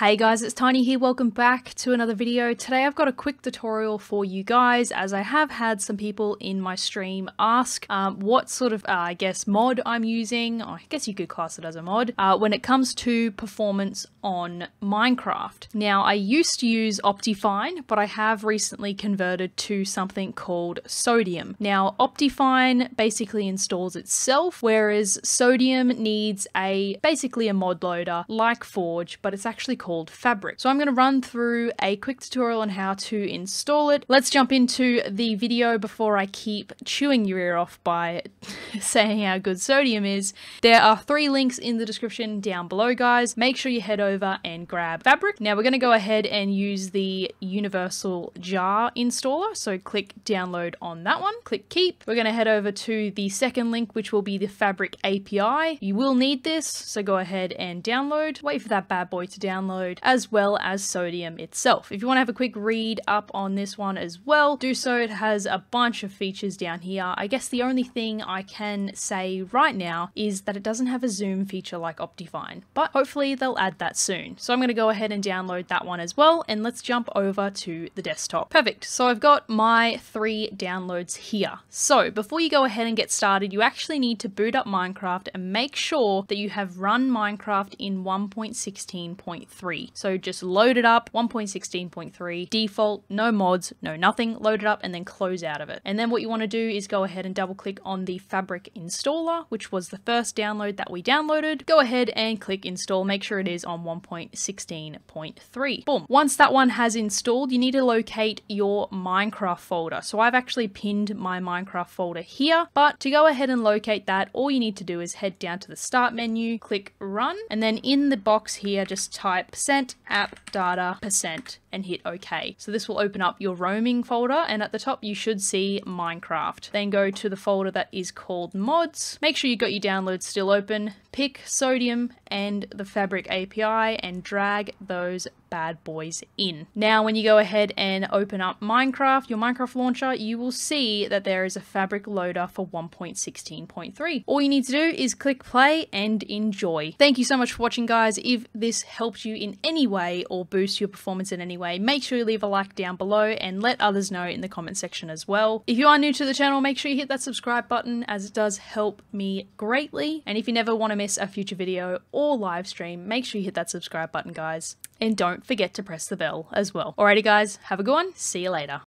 Hey guys, it's Tiny here. Welcome back to another video. Today I've got a quick tutorial for you guys as I have had some people in my stream ask um, what sort of, uh, I guess, mod I'm using. I guess you could class it as a mod uh, when it comes to performance on Minecraft. Now, I used to use Optifine, but I have recently converted to something called Sodium. Now, Optifine basically installs itself, whereas Sodium needs a basically a mod loader like Forge, but it's actually called Fabric. So I'm going to run through a quick tutorial on how to install it. Let's jump into the video before I keep chewing your ear off by saying how good Sodium is. There are three links in the description down below, guys. Make sure you head over and grab Fabric. Now we're going to go ahead and use the Universal Jar installer. So click download on that one, click keep. We're going to head over to the second link, which will be the Fabric API. You will need this, so go ahead and download. Wait for that bad boy to download download, as well as Sodium itself. If you want to have a quick read up on this one as well, do so. It has a bunch of features down here. I guess the only thing I can say right now is that it doesn't have a zoom feature like Optifine, but hopefully they'll add that soon. So I'm going to go ahead and download that one as well, and let's jump over to the desktop. Perfect. So I've got my three downloads here. So before you go ahead and get started, you actually need to boot up Minecraft and make sure that you have run Minecraft in 1.16.3 1.3. So just load it up, 1.16.3, default, no mods, no nothing, load it up and then close out of it. And then what you want to do is go ahead and double click on the Fabric installer, which was the first download that we downloaded. Go ahead and click install, make sure it is on 1.16.3. Boom. Once that one has installed, you need to locate your Minecraft folder. So I've actually pinned my Minecraft folder here, but to go ahead and locate that, all you need to do is head down to the start menu, click run, and then in the box here, just type percent app data percent and hit OK. So this will open up your roaming folder and at the top you should see Minecraft. Then go to the folder that is called mods. Make sure you got your downloads still open. Pick Sodium and the Fabric API and drag those bad boys in. Now when you go ahead and open up Minecraft, your Minecraft launcher, you will see that there is a Fabric loader for 1.16.3. All you need to do is click play and enjoy. Thank you so much for watching guys. If this helped you in any way or boost your performance in any way, make sure you leave a like down below and let others know in the comment section as well. If you are new to the channel, make sure you hit that subscribe button as it does help me greatly. And if you never want to miss a future video or live stream, make sure you hit that subscribe button, guys. And don't forget to press the bell as well. Alrighty guys, have a good one. See you later.